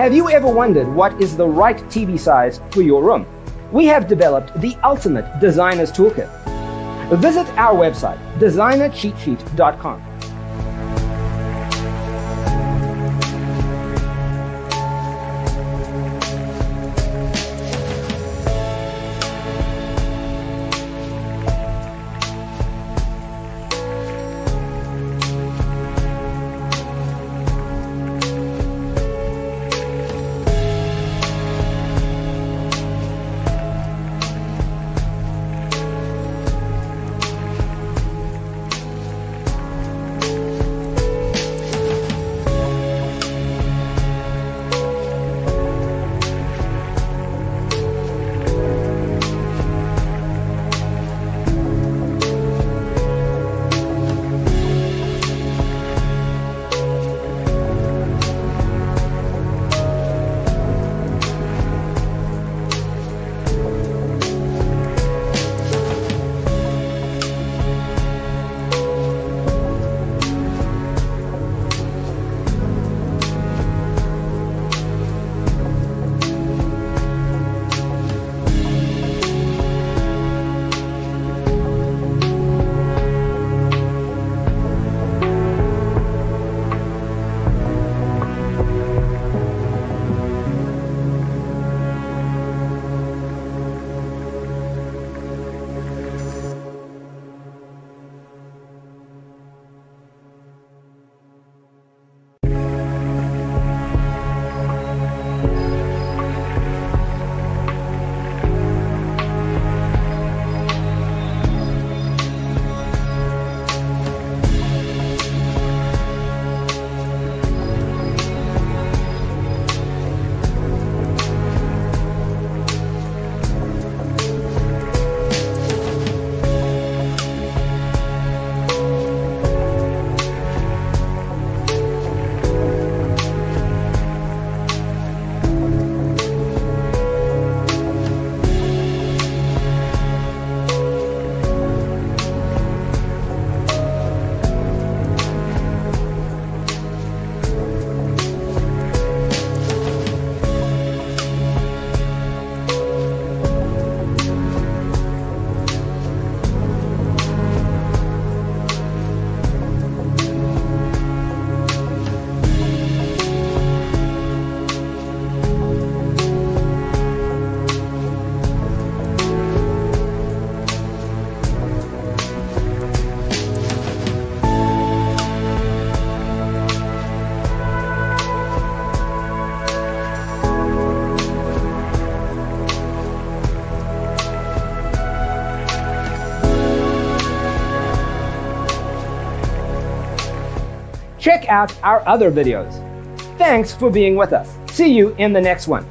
Have you ever wondered what is the right TV size for your room? We have developed the ultimate designer's toolkit. Visit our website, designercheatsheet.com. check out our other videos. Thanks for being with us. See you in the next one.